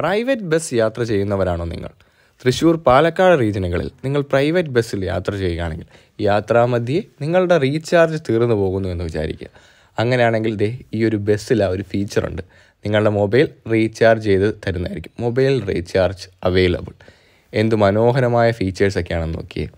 Private bus യാത്ര ചെയ്യുന്നവരാണോ നിങ്ങൾ? തൃശ്ശൂർ പാലക്കാട് റീജിയനുകളിൽ നിങ്ങൾ പ്രൈവറ്റ് ബസ്സിൽ യാത്ര ചെയ്യുകയാണെങ്കിൽ യാത്രാമധ്യേ നിങ്ങളുടെ റീചാർജ് തീർന്നു പോകുന്നു എന്ന് വിചാരിക്കുക. അങ്ങനെയാണെങ്കിൽ ദേ ഈ ഒരു ബസ്സിൽ ആ ഒരു ഫീച്ചറുണ്ട്. നിങ്ങളുടെ മൊബൈൽ റീചാർജ് ചെയ്ത് തരുന്നതായിരിക്കും. Mobile recharge available. എന്ത് മനോഹരമായ ഫീച്ചേഴ്സൊക്കെയാണെന്ന് നോക്കിയേ.